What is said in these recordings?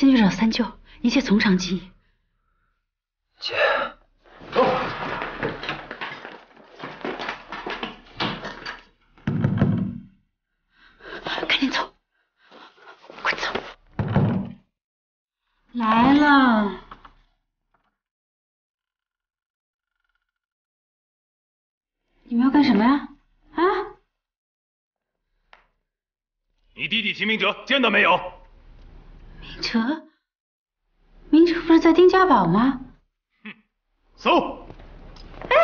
先去找三舅，一切从长计议。姐，走。赶紧走，快走！来了。你们要干什么呀？啊？你弟弟秦明哲见到没有？明哲，明哲不是在丁家堡吗？哼，搜！哎，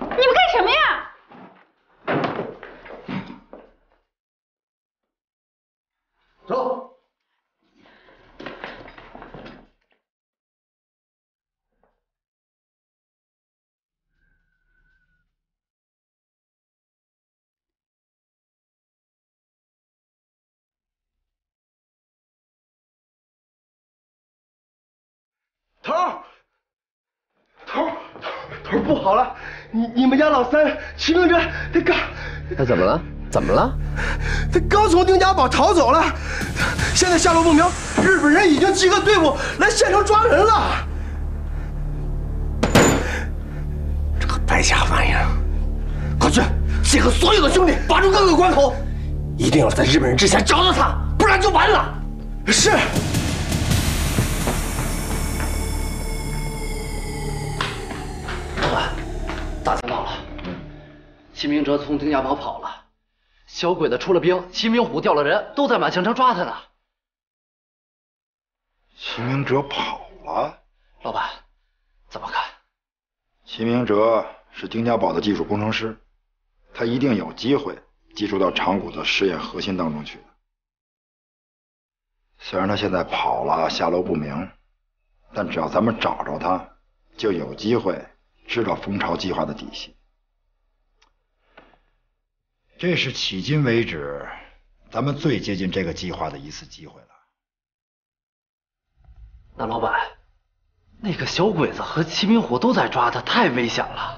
你们干什么呀？走。头儿，头儿，头儿不好了！你你们家老三齐明哲他刚……他怎么了？怎么了？他刚从丁家堡逃走了，现在下落不明。日本人已经集合队伍来县城抓人了。这个败家玩意儿，快去集合所有的兄弟，把住各个关口，一定要在日本人之前找到他，不然就完了。是。齐明哲从丁家堡跑了，小鬼子出了兵，齐明虎调了人，都在满清城抓他呢。齐明哲跑了？老板，怎么看？齐明哲是丁家堡的技术工程师，他一定有机会进入到长谷的试验核心当中去的。虽然他现在跑了，下落不明，但只要咱们找着他，就有机会。知道蜂巢计划的底细，这是迄今为止咱们最接近这个计划的一次机会了。那老板，那个小鬼子和齐明虎都在抓他，太危险了。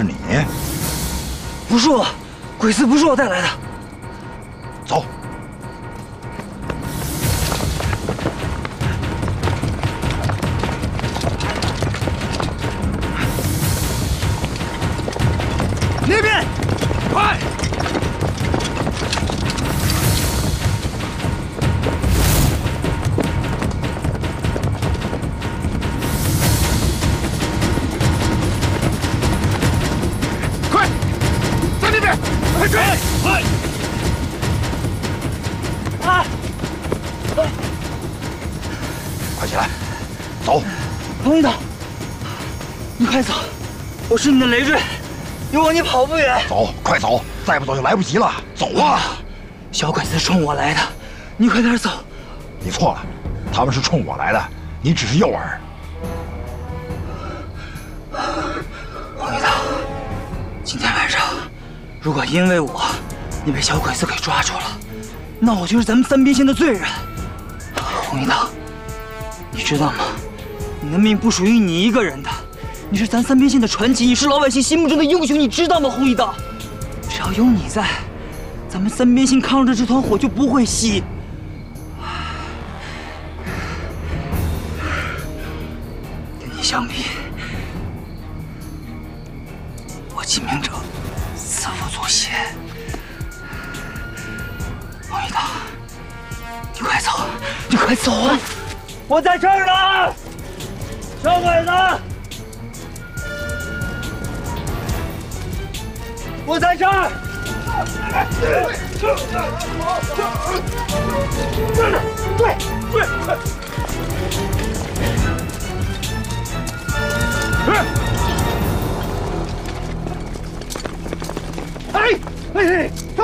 是你？不是我，鬼子不是我带来的。走！彭一导，你快走，我是你的累赘，有我你跑不远。走，快走，再不走就来不及了。走啊！小鬼子冲我来的，你快点走。你错了，他们是冲我来的，你只是诱饵。彭一导，今天晚上，如果因为我，你被小鬼子给抓住了，那我就是咱们三边县的罪人。洪一导，你知道吗？你的命不属于你一个人的，你是咱三边县的传奇，你是老百姓心目中的英雄，你知道吗？洪一刀，只要有你在，咱们三边县抗日的这团火就不会熄。跟你相比，我秦明哲死不足惜。王一刀，你快走，你快走啊！我在这儿呢，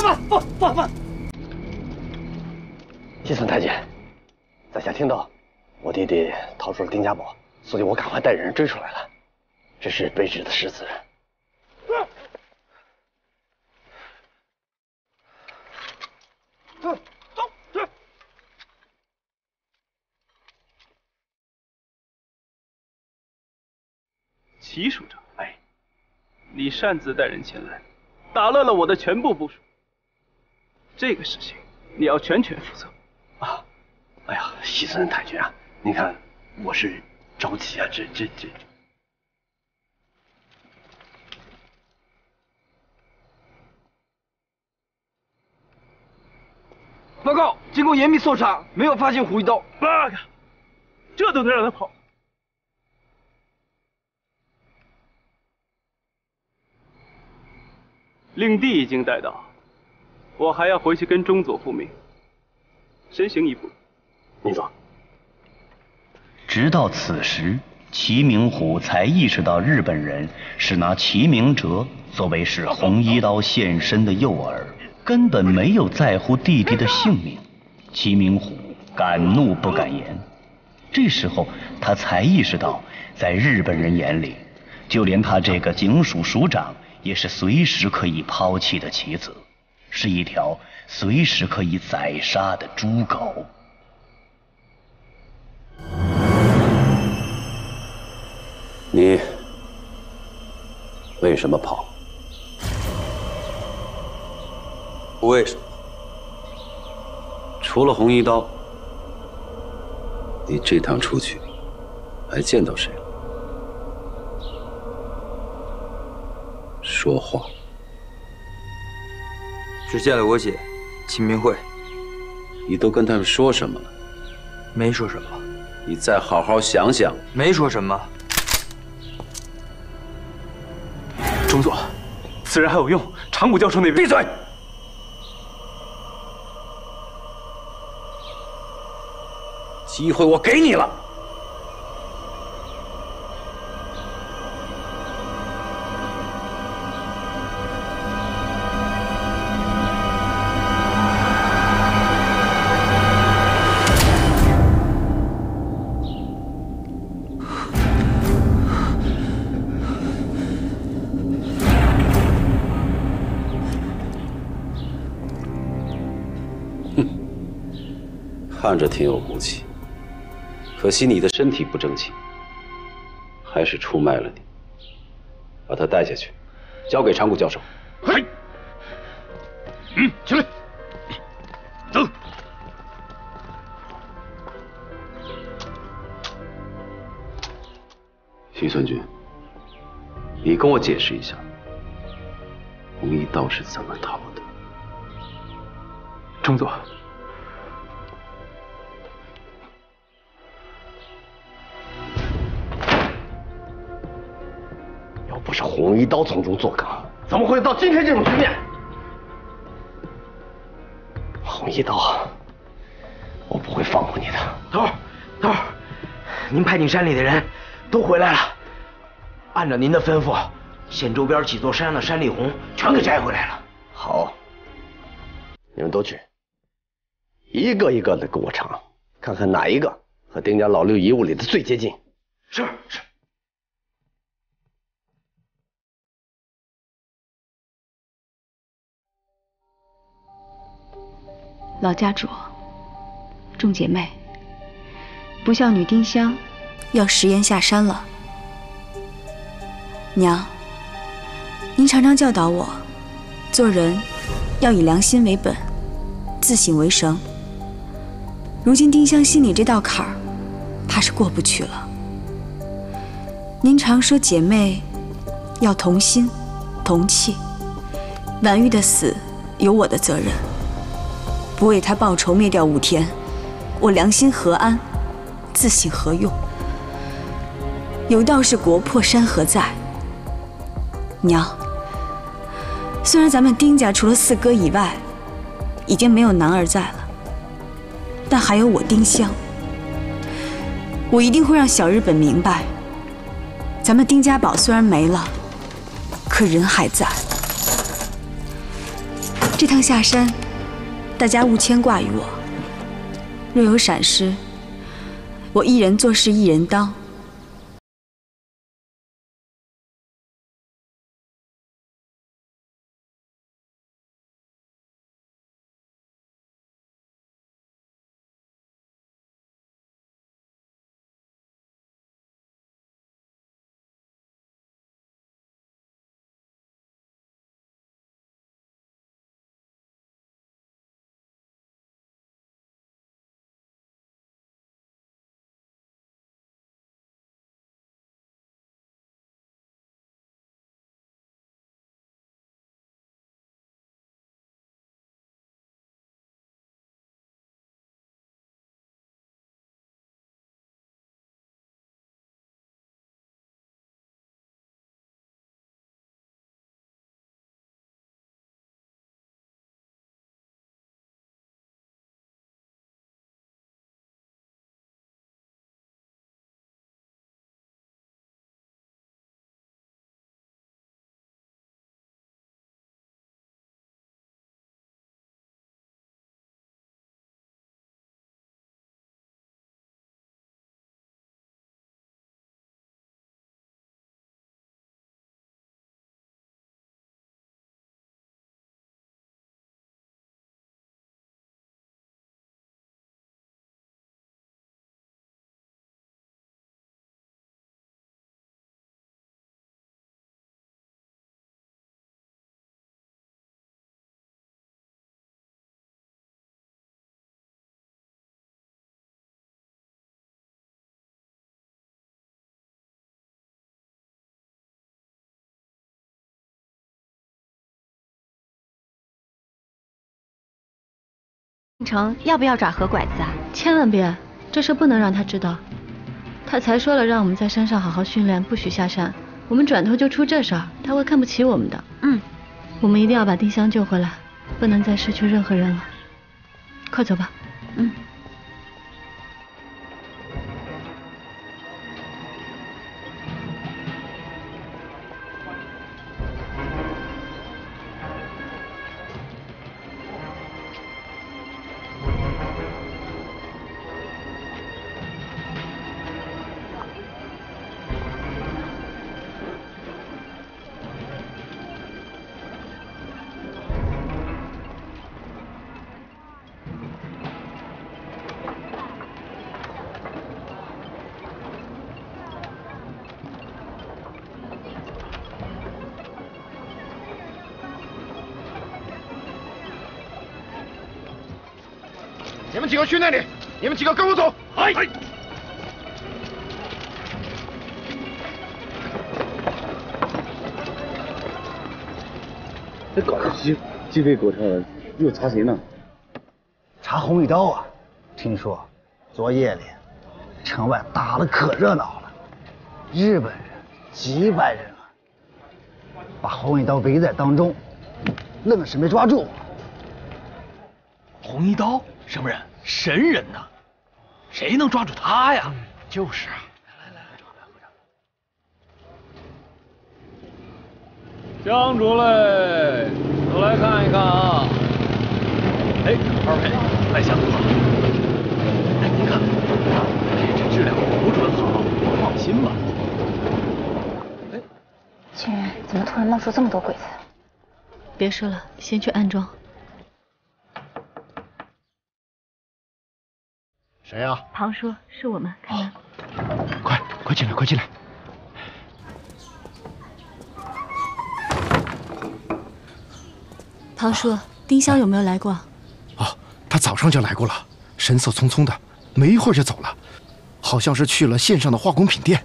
慢，放放慢！西村太监，在下听到我弟弟逃出了丁家堡，所以我赶快带人追出来了。这是卑职的失职。齐署长，哎，你擅自带人前来，打乱了我的全部部署。这个事情你要全权负责。啊，哎呀，西村太君啊，你看我是着急啊，这这这。报告，经过严密搜查，没有发现胡一刀。八个，这都能让他跑？令弟已经带到，我还要回去跟中佐复命，先行一步。你走。直到此时，齐明虎才意识到日本人是拿齐明哲作为是红衣刀现身的诱饵，根本没有在乎弟弟的性命。齐明虎敢怒不敢言。这时候，他才意识到，在日本人眼里，就连他这个警署署长也是随时可以抛弃的棋子，是一条随时可以宰杀的猪狗。你为什么跑？不为什么。除了红衣刀，你这趟出去还见到谁了？说话。只见了我姐，秦明慧。你都跟他们说什么了？没说什么。你再好好想想。没说什么。中佐，此人还有用。长谷教授那边。闭嘴！机会我给你了。看着挺有骨气，可惜你的身体不争气，还是出卖了你，把他带下去。交给长谷教授。嘿，嗯，起来，走。徐存军，你跟我解释一下，红衣刀是怎么逃的？中佐，红一刀从中作梗，怎么会到今天这种局面？红一刀，我不会放过你的。头儿，头儿，您派进山里的人都回来了。按照您的吩咐，县周边几座山上的山里红全给摘回来了。好，你们都去，一个一个的给我尝，看看哪一个和丁家老六遗物里的最接近。是是。老家主，众姐妹，不孝女丁香要食言下山了。娘，您常常教导我，做人要以良心为本，自省为绳。如今丁香心里这道坎儿，怕是过不去了。您常说姐妹要同心同气，婉玉的死有我的责任。不为他报仇，灭掉武田，我良心何安？自省何用？有道是国破山河在。娘，虽然咱们丁家除了四哥以外，已经没有男儿在了，但还有我丁香。我一定会让小日本明白，咱们丁家宝虽然没了，可人还在。这趟下山。大家勿牵挂于我，若有闪失，我一人做事一人当。成要不要爪和拐子啊？千万别，这事不能让他知道。他才说了让我们在山上好好训练，不许下山。我们转头就出这事儿，他会看不起我们的。嗯，我们一定要把丁香救回来，不能再失去任何人了。快走吧。嗯。你们几个去那里，你们几个跟我走。哎。这搞得鸡鸡飞狗跳的，又查谁呢？查红一刀啊！听说昨夜里城外打的可热闹了，日本人几百人啊，把红一刀围在当中，愣是没抓住。红一刀什么人？神人呐！谁能抓住他呀？就是啊。江主嘞，都来看一看啊！哎，二位来相好。哎，您看，这质量不准好，放心吧。哎，清源，怎么突然冒出这么多鬼子？别说了，先去安装。谁呀？庞叔，是我们，开门。快，快进来，快进来。庞叔，丁香有没有来过？哦，他早上就来过了，神色匆匆的，没一会儿就走了，好像是去了县上的化工品店。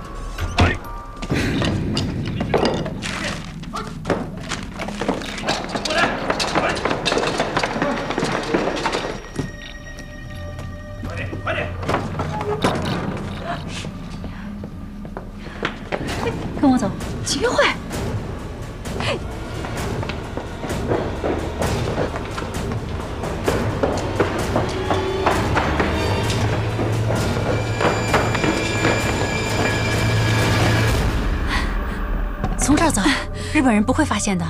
我走。齐明慧，从这儿走，日本人不会发现的。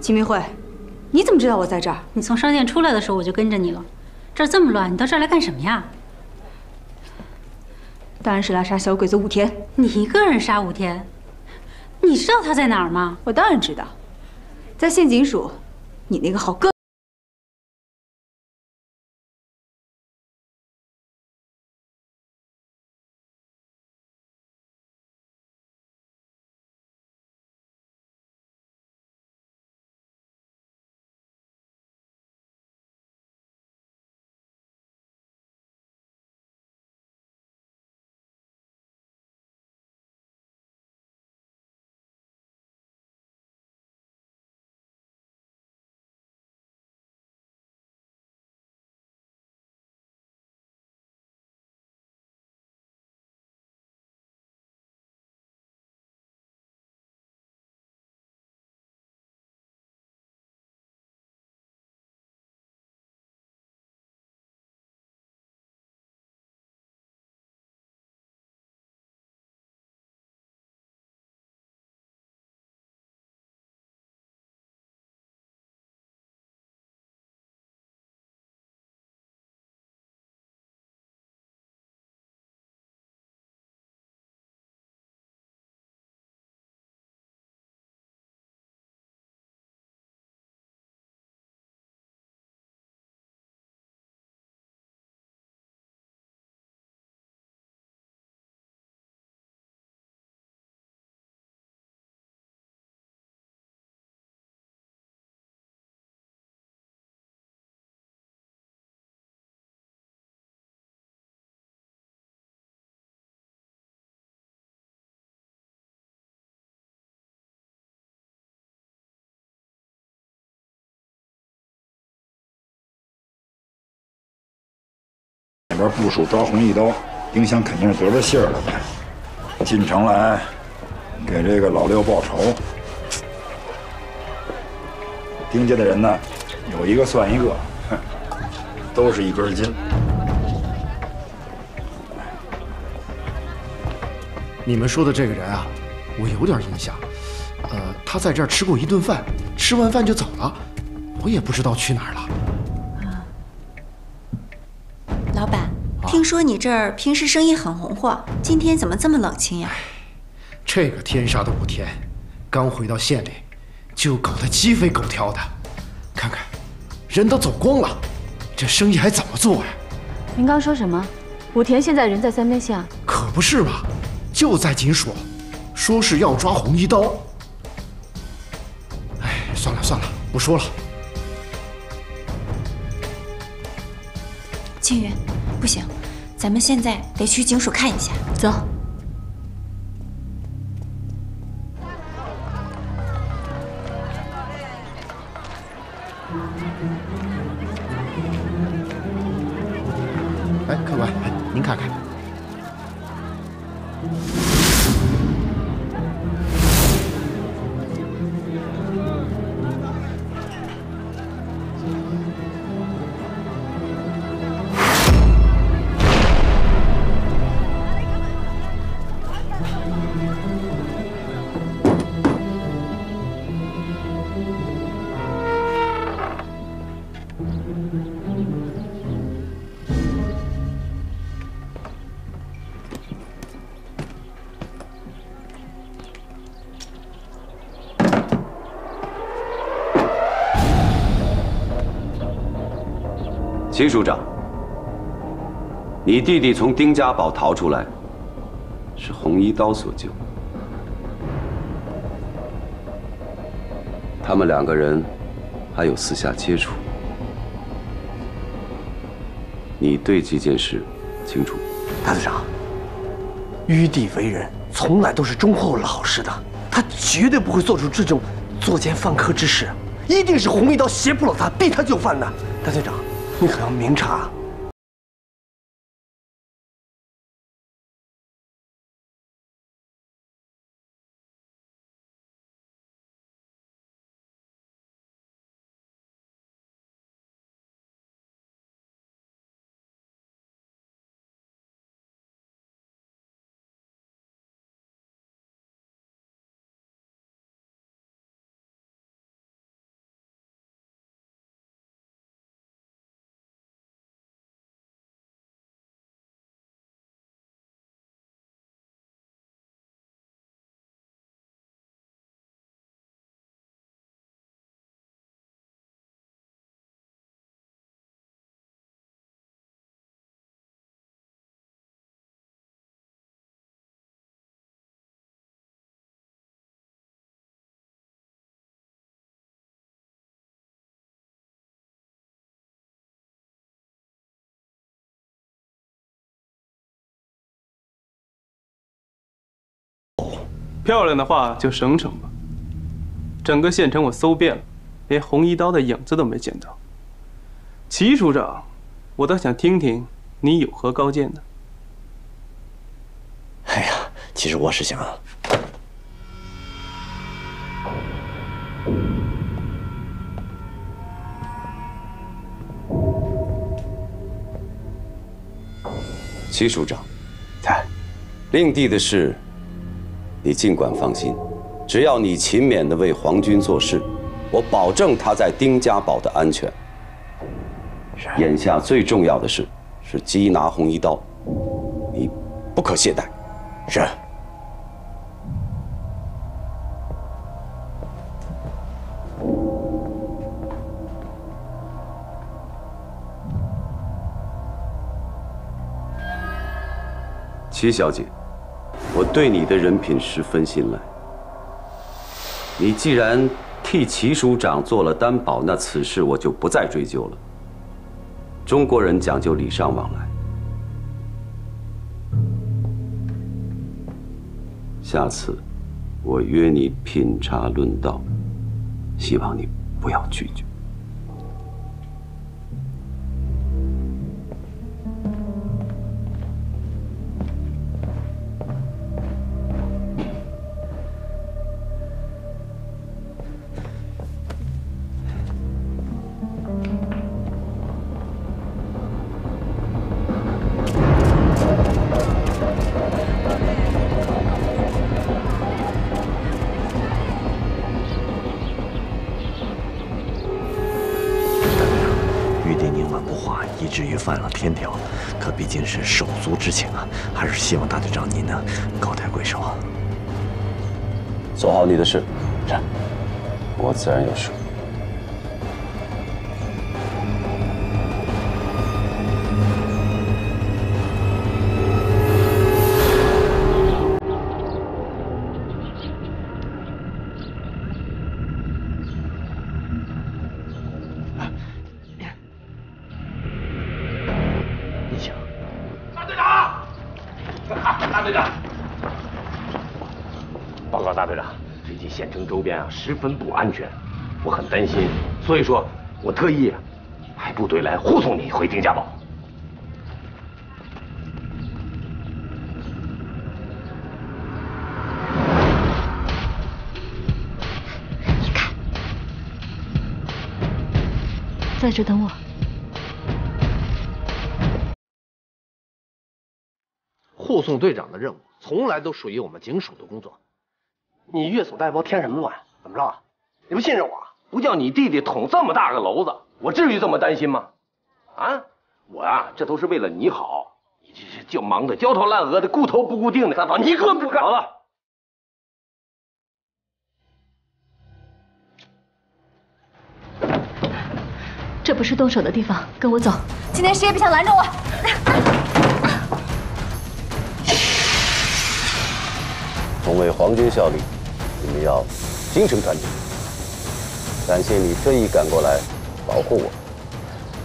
秦明慧，你怎么知道我在这儿？你从商店出来的时候我就跟着你了。这儿这么乱，你到这儿来干什么呀？当然是来杀小鬼子武田。你一个人杀武田？你知道他在哪儿吗？我当然知道，在县警署，你那个好哥。边部署抓红一刀，丁香肯定是得了信儿了呗，进城来给这个老六报仇。丁家的人呢，有一个算一个，哼，都是一根筋。你们说的这个人啊，我有点印象。呃，他在这儿吃过一顿饭，吃完饭就走了，我也不知道去哪儿了。听说你这儿平时生意很红火，今天怎么这么冷清呀？这个天杀的武田，刚回到县里，就搞得鸡飞狗跳的。看看，人都走光了，这生意还怎么做呀？您刚说什么？武田现在人在三边县？可不是嘛，就在警署，说是要抓红衣刀。哎，算了算了，不说了。青云，不行，咱们现在得去警署看一下。走。秦署长，你弟弟从丁家堡逃出来，是红衣刀所救。他们两个人还有私下接触，你对这件事清楚？大队长，玉帝为人从来都是忠厚老实的，他绝对不会做出这种作奸犯科之事，一定是红衣刀胁迫了他，逼他就范的。大队长。你可要明察。漂亮的话就省省吧。整个县城我搜遍了，连红衣刀的影子都没见到。齐署长，我倒想听听你有何高见呢？哎呀，其实我是想，齐署长，在，令弟的事，你尽管放心，只要你勤勉的为皇军做事，我保证他在丁家堡的安全。眼下最重要的事是缉拿红衣刀，你不可懈怠。是。齐小姐，我对你的人品十分信赖。你既然替齐署长做了担保，那此事我就不再追究了。中国人讲究礼尚往来，下次我约你品茶论道，希望你不要拒绝。大队长，报告大队长，最近县城周边啊十分不安全，我很担心，所以说我特意派部队来护送你回丁家堡。你看在这等我。护送队长的任务从来都属于我们警署的工作。你越俎代庖添什么乱？怎么着？你不信任我？不叫你弟弟捅这么大个篓子，我至于这么担心吗？啊，我啊，这都是为了你好。你这这就忙得焦头烂额的，顾头不顾腚的，大嫂，你可不干。好了，这不是动手的地方，跟我走。今天谁也别想拦着我。同为皇军效力，你们要精神团结。感谢你特意赶过来保护我，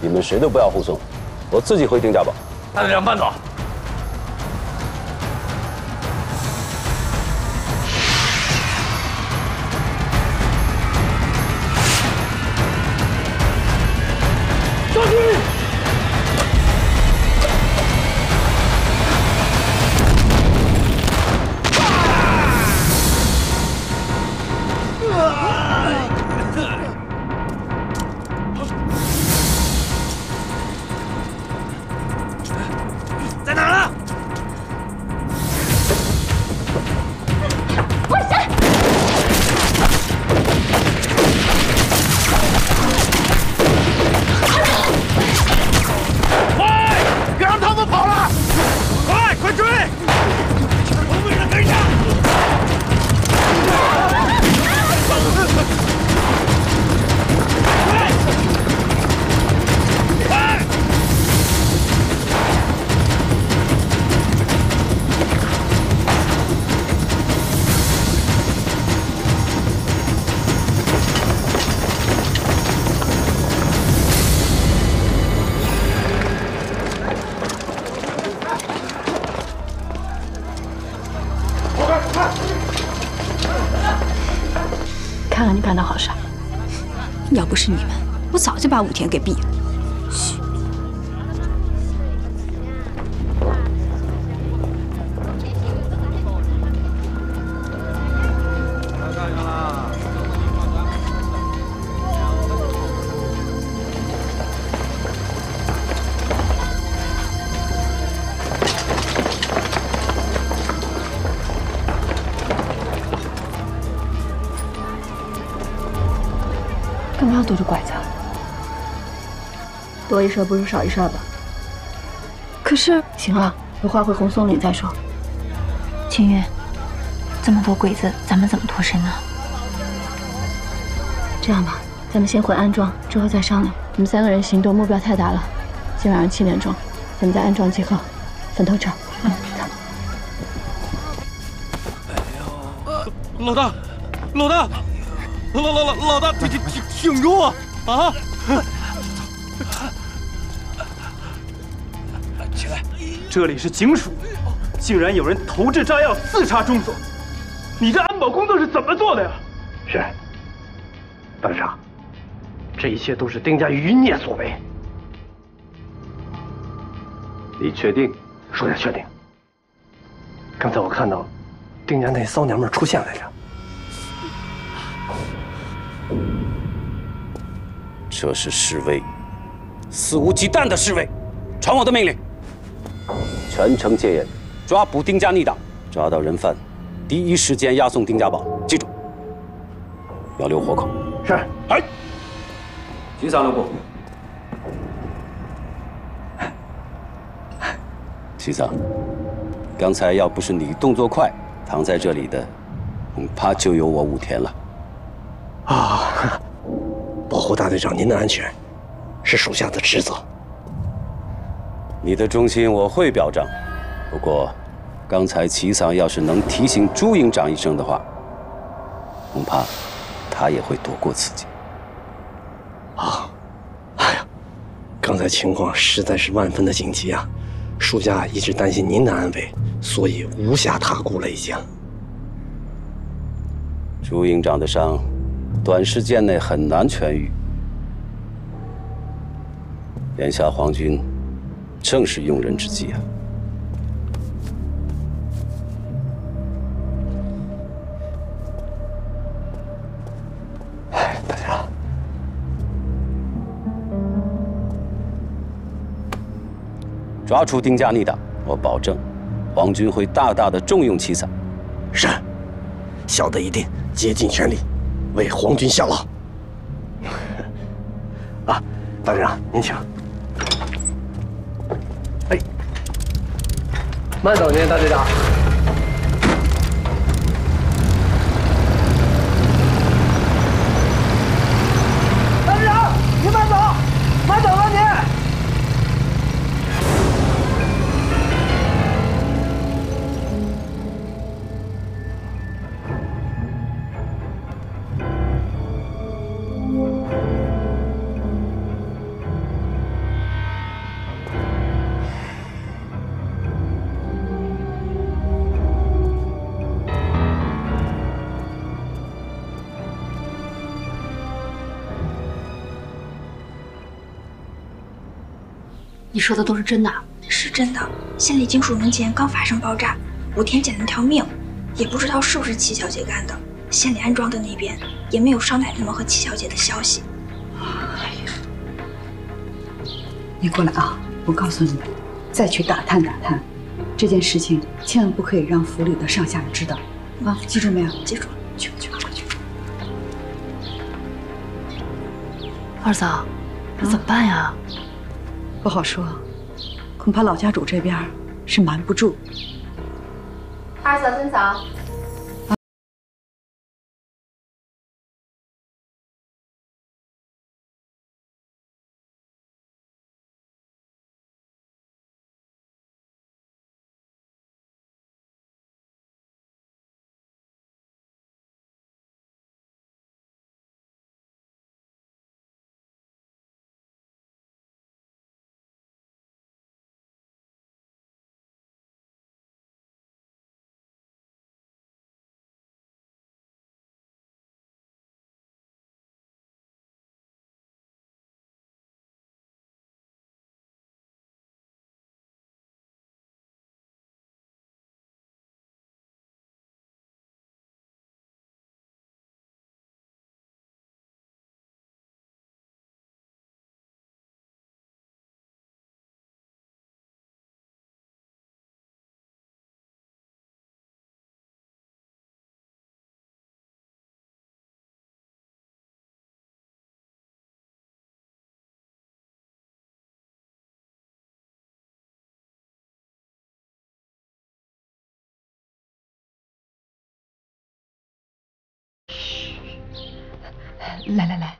你们谁都不要护送，我自己回丁家堡。大队长，慢走。将军。五天给毙了。多一事不如少一事吧。可是，行了，有话回红松岭再说。清月，这么多鬼子，咱们怎么脱身呢？这样吧，咱们先回安庄，之后再商量。我们三个人行动目标太大了，今晚上七点钟，咱们在安庄集合，分头撤。嗯，走。老大，老大，老老老老大，挺挺挺挺住啊！啊！这里是警署，竟然有人投掷炸药刺杀中佐，你这安保工作是怎么做的呀？是，班长，这一切都是丁家余孽所为。你确定？属下确定。刚才我看到丁家那骚娘们出现来着。这是示威，肆无忌惮的示威，传我的命令，全城戒严，抓捕丁家逆党，抓到人犯，第一时间押送丁家堡。记住，要留活口。是。哎，局长留步。局长，刚才要不是你动作快，躺在这里的，恐怕就有我武田了。啊。保护大队长您的安全，是属下的职责。你的忠心我会表彰，不过，刚才齐桑要是能提醒朱营长一声的话，恐怕他也会躲过此劫。啊，哎呀，刚才情况实在是万分的紧急啊！属下一直担心您的安危，所以无暇他顾了已经。朱营长的伤。短时间内很难痊愈。眼下皇军正是用人之际啊！哎，大家，抓出丁家逆党，我保证，皇军会大大的重用齐散。是，小的一定竭尽全力。为皇军效劳。啊，大队长，您请。慢走您，大队长。大队长，您慢走，慢走慢。说的都是真的？是真的。县里金属门前刚发生爆炸，武田捡了条命，也不知道是不是齐小姐干的。县里安装的那边也没有少奶奶们和齐小姐的消息。哎呀，你过来啊！我告诉你们，再去打探打探，这件事情千万不可以让府里的上下人知道啊！记住没有？记住了。去吧去吧，快去。二嫂，这怎么办呀？不好说，恐怕老家主这边是瞒不住。二嫂、三嫂。来来来，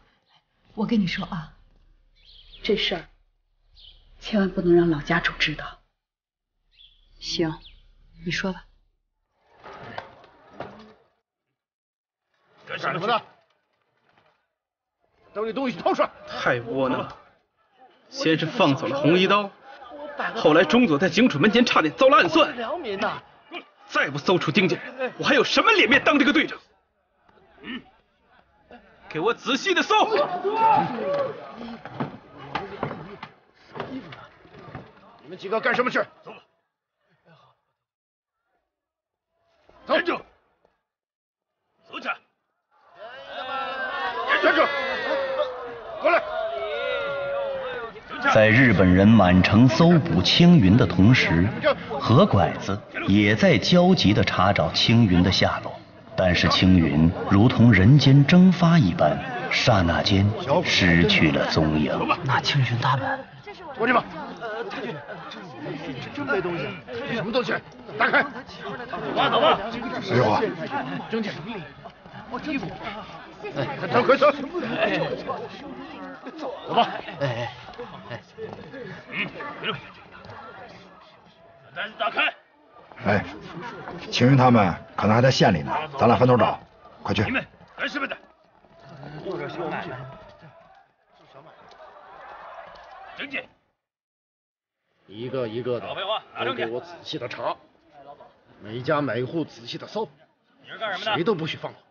我跟你说啊，这事儿千万不能让老家主知道。行，你说吧。干什么的？等你东西掏出来！太窝囊了！先是放走了红衣刀，后来中佐在警署门前差点遭了暗算。良民呐！再不搜出丁家人，我还有什么脸面当这个队长？嗯，给我仔细的搜！你们几个干什么去？走吧。走！站住！走起来！站住！过来！在日本人满城搜捕青云的同时，何拐子也在焦急地查找青云的下落。但是青云如同人间蒸发一般，刹那间失去了踪影。那青云他们，过去吧。呃太君，这真没东西，什么东西？打开！走吧，走吧。师傅，睁眼。我衣服。哎，走，快走。走吧。哎哎哎。嗯，别动。把袋子打开。哎，秦云他们可能还在县里呢，咱俩分头找，快去。你们干什么的？或者小买卖。整洁。一个一个的，都给我仔细的查，每家每户仔细的搜，谁都不许放过。